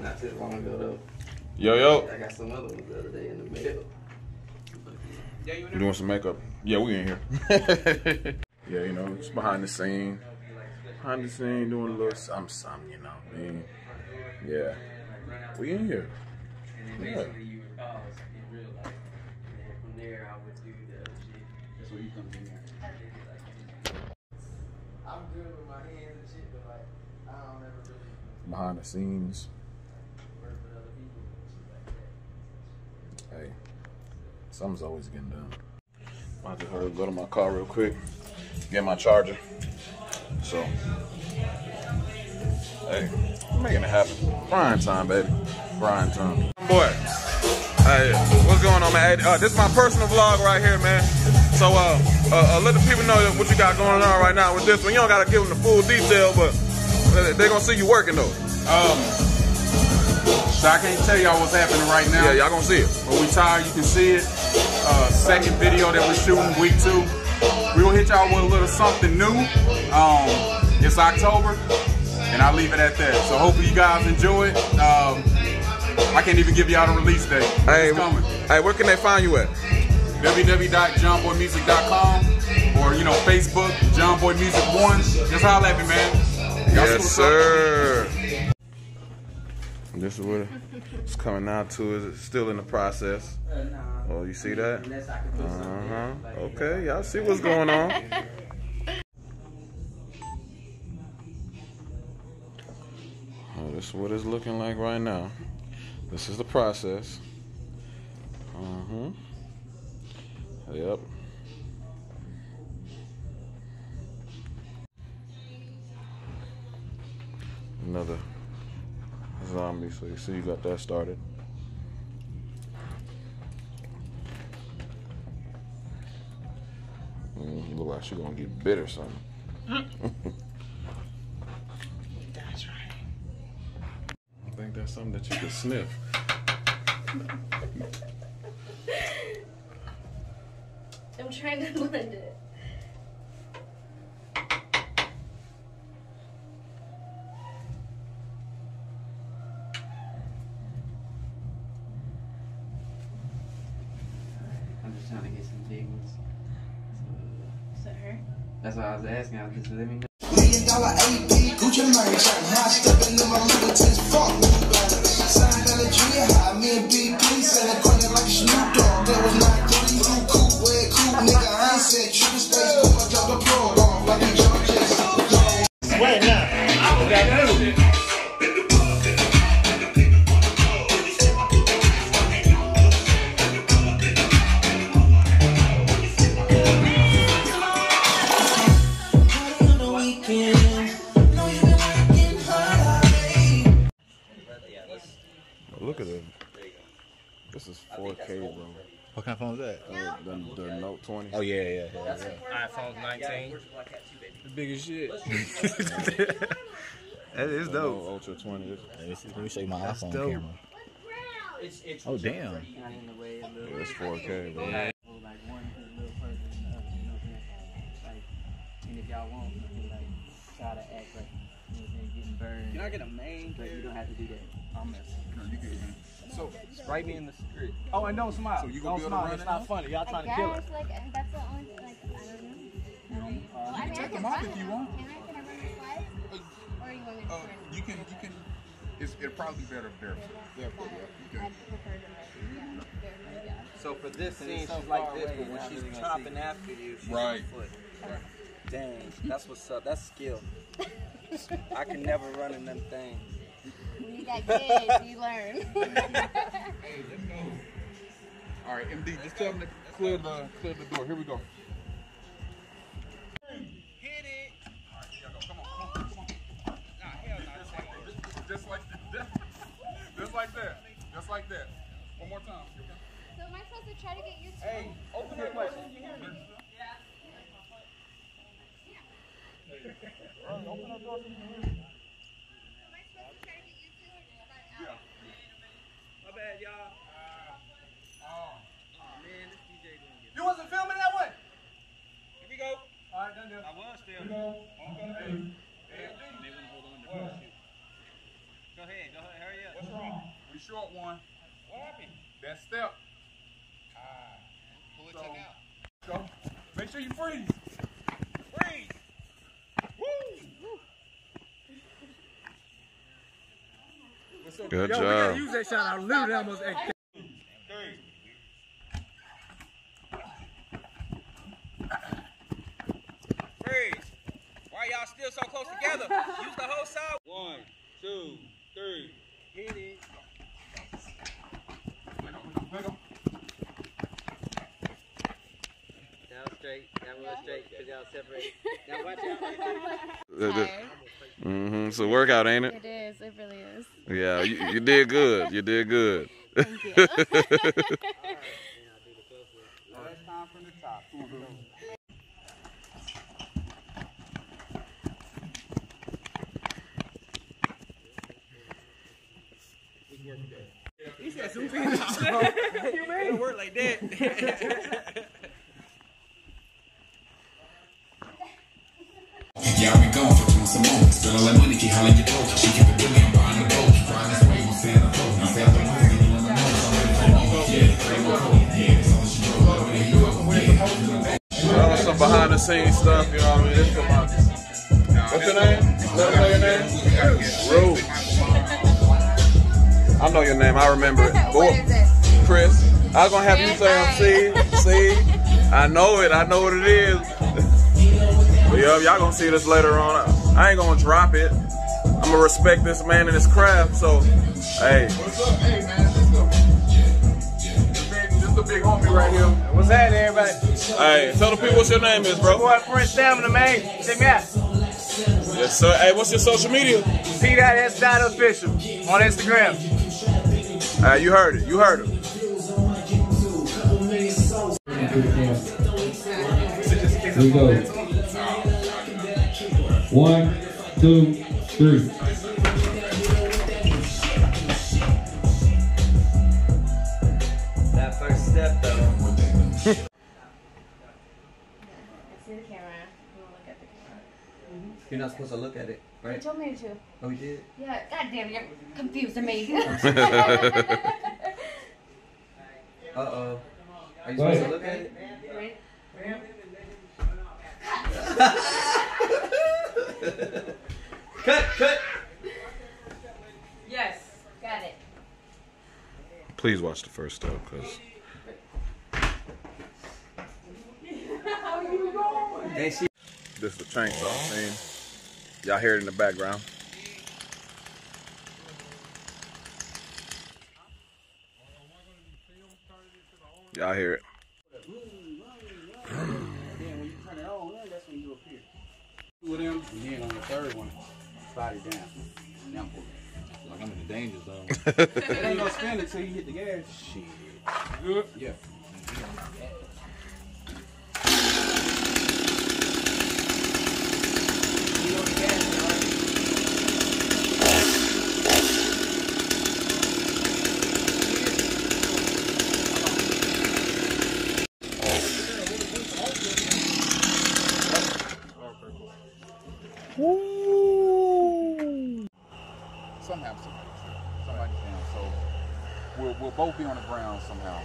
Not too long ago though. Yo, yo. I got some other ones the other day in the mail. You doing some makeup? Yeah, we in here. yeah, you know, it's behind the scene. Behind the scene, doing a little something, something, you know. I mean, yeah, we in here. Yeah. you would cause in real life. And then from there, I would do the other shit. That's where you come in there. I'm good with my hands and shit, but like, I don't ever really Behind the scenes. Hey, something's always getting done. I just heard go to my car real quick, get my charger. So, hey, I'm making it happen. Grind time, baby. Grind time. Boy, hey, what's going on, man? Uh, this is my personal vlog right here, man. So, uh, uh, uh, let the people know what you got going on right now with this one. You don't gotta give them the full detail, but they're gonna see you working though. Um, so I can't tell y'all what's happening right now. Yeah, y'all gonna see it. But we tired, you can see it. Uh, second video that we're shooting, week two. We're gonna hit y'all with a little something new. Um, it's October, and I'll leave it at that. So hopefully you guys enjoy it. Um, I can't even give y'all the release date. Hey, It's coming. hey, where can they find you at? www.johnboymusic.com or, you know, Facebook, Jon Boi Music 1. Just holler at me, man. Y'all see Yes, sir. This is what it's coming out to. It's still in the process. Oh, you see that? Unless I could do. Uh-huh. like- Okay, y'all see what's going on. Oh, this is what it's looking like right now. This is the process. Uh-huh. Yep. Another zombie, so you see you got that started. Mm, look like she gonna get bit or something. That's right. I think that's something that you can sniff. I'm trying to blend it. I'm just trying to get some big ones. So, Is that her? that's why I was asking. I was just let me know. Million dollar AP, Gucci merch, I'm stepping in my Louboutins, 20. Oh yeah, yeah, yeah. yeah. iPhone 19. The biggest shit. That is The dope. Note Ultra 20. This- Let me, see, let me show you my That's iPhone dope. camera. It's, it's Oh damn. kind of in the way a little. Yeah, it's 4K, bro. Or like one little further than the other, you know what I'm saying? Like, and if y'all want, you can like try to act like, you know I'm getting burned. Can I get a main But you don't have to do that. I'm messing. So, write me in the script. Oh, and don't smile. So you don't gonna be able smile. It's not funny. Y'all I trying to kill guess, her. like, and that's the only, like, I don't know. Well, I mean, take can them off if you want. Can I, can I run the slides? Or you want me to Uh, turn? you can, you can, it's, it'll probably be better barefoot. Barefoot, yeah. You I can. prefer to run, yeah, barefoot, yeah. So for this scene, so she's like this, but when she's really chopping after you, she's Right. on foot. Dang, that's what's up. That's skill. I can never run in them things. When you got kids, you learn. Hey, let's go. All right, MD, just tell them to clear the, clear the door. Here we go. Hit it. Come on, come on, come on. Nah, hell no. This ain't working. Just like that. Just like that. Just like that. One more time. You okay? so am I supposed to try to get used to Hey, open that door. Can you hear me? All right, open that door so you can hear me. Am I supposed to try to get used to it or just run out? My bad, y'all. Oh. Man, this DJ gonna get You wasn't filming that one? Here we go. All right, done deal. I was Here filming. we go. Okay. Hey, hey, They wanna hold on to the. Go ahead, go ahead, hurry up. What's wrong? We short one. What happened? That step. Ah. Pull it So- check out. Go. Make sure you freeze. Freeze! Woo. Good Yo, we job. gotta use that shot. I literally almost ate Three. Freeze! Why y'all still so close together? Use the whole side. One, two, three. Hit it. Down straight, down real straight, cause y'all separate. Now watch out. Hi. Mm-hmm. It's a workout, ain't it? It is. It really is. Yeah, you, you did good. You did good. Thank you. Last time from the top. Some things. It work like that. Yeah, we gone for two some more. Spend all that money, keep hollering your dough. She keep it I'm buying the gold. Riding this saying I'm cold. Now say the movie, you wanna know. I'm ready more. Yeah, cold. Yeah, long as you you know, yeah. That was some behind the scenes stuff, you know what I mean? What's your name? Know your name. Rue. I know your name. I remember it. But what what- is it? Chris. I was gonna have you say I'm see, see. I know it. I know what it is. but yeah, y'all gonna see this later on. I ain't gonna drop it. I'm gonna respect this man and his craft. So, hey, What's up? Hey, man. Let's go. This big- a big homie right here. What's happening, everybody? hey, tell the people what your name is, bro. Boy, Prince Stamina, man. Check me out. Yes, sir. Hey, what's your social media? P.S. official on Instagram. Hey, you heard it. You heard it. Here we go. One, two, three. That first step, though. See the camera. You look at the camera? You're not supposed to look at it, You right? told me to. Oh, you did? Yeah. God damn, you're confusing me. Uh oh. Are you supposed ahead. to look at it? Ready? Cut, cut. Yes. Got it. Please watch the first step, cause Then she. this is the chainsaw scene. Y'all hear it in the background. Y'all hear it. Then when you it that's when you appear. Two of them, and then on the third one, slide it down. Now pull it. Like I'm in the danger zone. It ain't gonna spin until you hit the gas. Shit. Yeah. You on the gas, now, right? Somehow somebody's here. Somebody's down. So we'll, we'll both be on the ground somehow.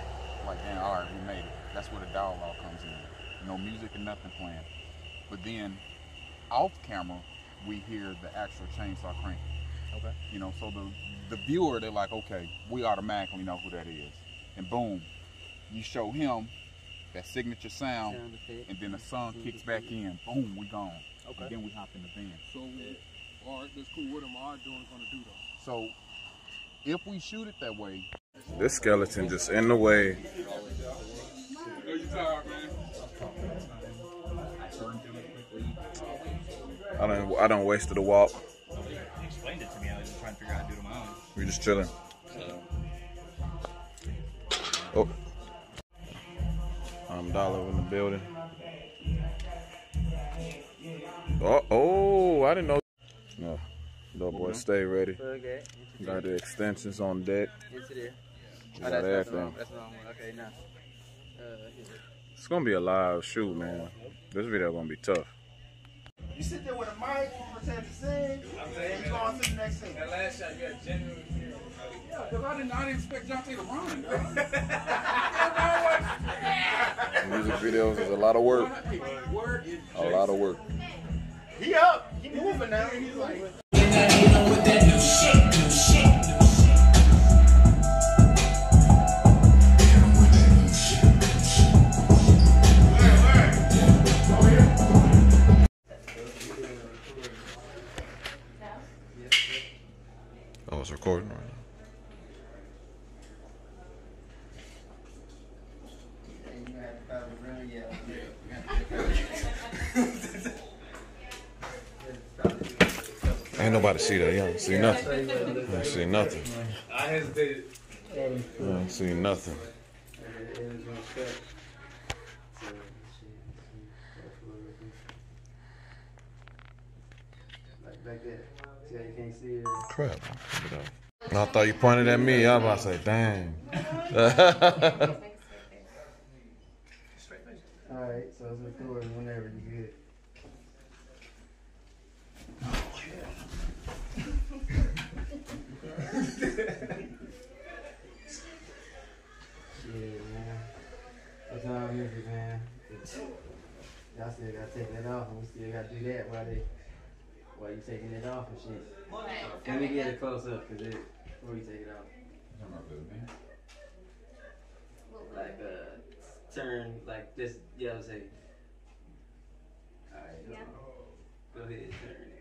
Like, damn, all right, we made it. That's where the dialogue comes in. No music and nothing playing. But then off camera, we hear the actual chainsaw crank. Okay. You know, so the the viewer, they're like, okay, we automatically know who that is. And boom, you show him that signature sound, Sound effect. and then the sun kicks back in. Boom, we gone. Okay. And then we hop in the van. So, all right, that's cool. What am I doing gonna do though? So if we shoot it that way, This skeleton just in the way. Are you tired, man? I don't. I don't wasted a walk. You explained it to me. I was just trying to figure out how to do it on my own. We just chilling. Oh. I'm Dollar in the building. Oh, oh, I didn't know. No, no boy, stay ready. Plug Got the extensions on deck. Into there. We Oh, that's, that's, the wrong, that's the wrong one. Okay, now. Uh, here. It's gonna be a live shoot, man. This video gonna be tough. You sit there with a mic, pretend to sing, I'm and you go on to the next scene. That last shot, you got genuine fear. Yeah, because I didn't, I didn't expect Jonte to run. Music videos is a lot of work. A lot of work. He up. He moving now. He's like. Recording right now. You had to probably really yell. Ain't nobody see that. You don't see nothing. Don't see nothing. I hesitated. Don't see nothing. Like back there. See how you can't see it? Crap. Keep it off. I thought you pointed at me. I was about to say, dang. Alright, so it's recording whenever you good. Yeah, man. What's our music, man? Y'all still gotta take that off, and we still gotta do that while they, while you taking it shit. Let me get it close up, cause it, before you take it off. Like, uh, turn, like, this, yeah, say. Alright, Yeah. go ahead, turn.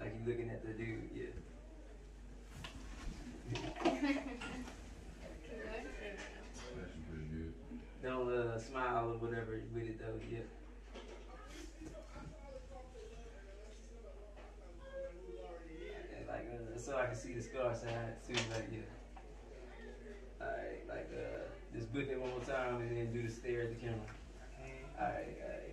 Like you looking at the dude, yeah. Don't uh, smile or whatever with it though, yeah. And, Like, uh, so I can see the scar side too, like, yeah. Alright, like, uh, just book it one more time and then do the stare at the camera. Alright, alright,